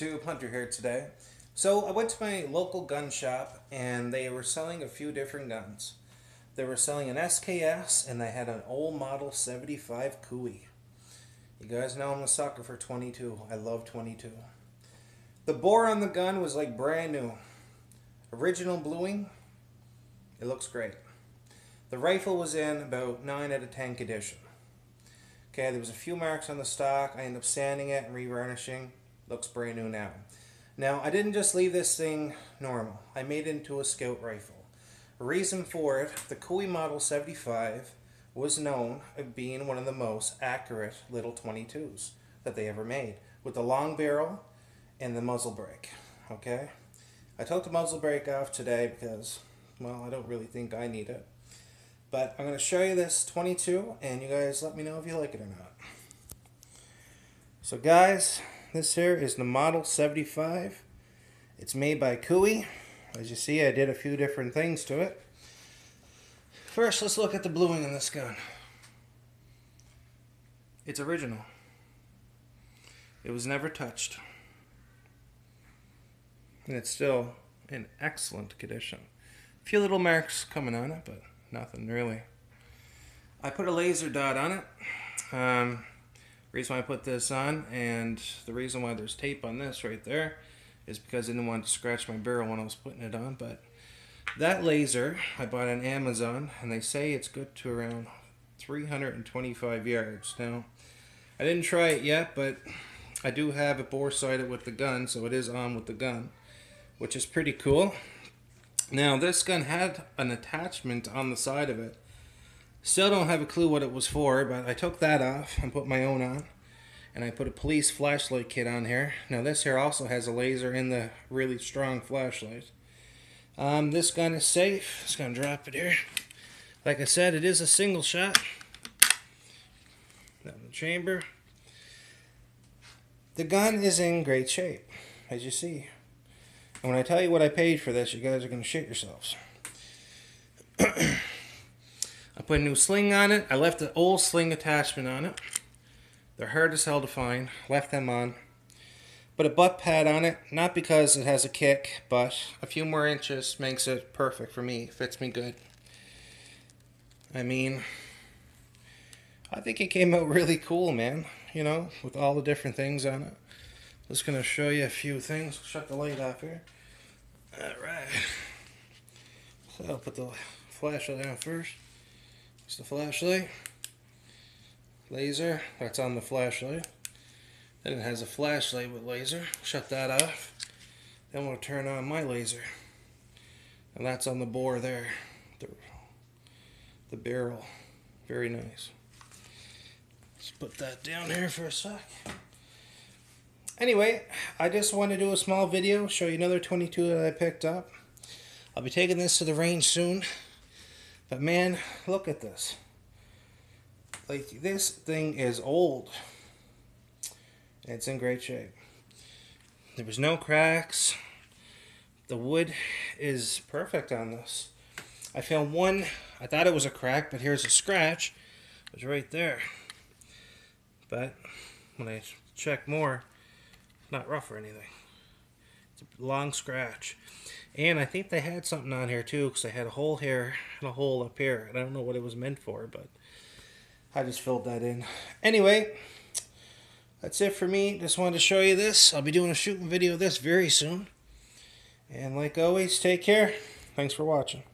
YouTube, Hunter here today. So I went to my local gun shop and they were selling a few different guns. They were selling an SKS and they had an old model 75 Cooey. You guys know I'm a sucker for 22. I love 22. The bore on the gun was like brand new. Original bluing. It looks great. The rifle was in about 9 out of 10 condition. Okay, there was a few marks on the stock. I ended up sanding it and re-varnishing. Looks brand new now. Now, I didn't just leave this thing normal. I made it into a scout rifle. Reason for it, the Cooey Model 75 was known of being one of the most accurate little 22s that they ever made, with the long barrel and the muzzle brake. Okay? I took the muzzle brake off today because, well, I don't really think I need it. But I'm going to show you this 22 and you guys let me know if you like it or not. So guys, this here is the Model 75. It's made by Cooey. As you see, I did a few different things to it. First, let's look at the bluing in this gun. It's original. It was never touched. And it's still in excellent condition. A few little marks coming on it, but nothing really. I put a laser dot on it. Um, reason why I put this on and the reason why there's tape on this right there is because I didn't want to scratch my barrel when I was putting it on. But that laser I bought on Amazon and they say it's good to around 325 yards. Now, I didn't try it yet, but I do have it bore sighted with the gun, so it is on with the gun, which is pretty cool. Now, this gun had an attachment on the side of it. Still don't have a clue what it was for, but I took that off and put my own on. And I put a police flashlight kit on here. Now, this here also has a laser in the really strong flashlight. Um, this gun is safe. Just gonna drop it here. Like I said, it is a single shot. Down the chamber. The gun is in great shape, as you see. And when I tell you what I paid for this, you guys are to shit yourselves. I put a new sling on it. I left the old sling attachment on it. They're hard as hell to find. Left them on. Put a butt pad on it, not because it has a kick, but a few more inches makes it perfect for me. Fits me good. I mean, I think it came out really cool, man. You know, with all the different things on it. Just gonna show you a few things. Shut the light off here. Alright. So I'll put the flashlight on first. The flashlight. Laser, that's on the flashlight. Then it has a flashlight with laser. Shut that off. Then we'll turn on my laser. And that's on the bore there. The, the barrel. Very nice. Let's put that down here for a sec. Anyway, I just want to do a small video, show you another 22 that I picked up. I'll be taking this to the range soon. But man, look at this. Like, this thing is old. It's in great shape. There was no cracks. The wood is perfect on this. I found one, I thought it was a crack, but here's a scratch. It was right there. But when I check more, not rough or anything. Long scratch. And I think they had something on here too, because they had a hole here and a hole up here. And I don't know what it was meant for, but I just filled that in. Anyway, that's it for me. Just wanted to show you this. I'll be doing a shooting video of this very soon. And like always, take care. Thanks for watching.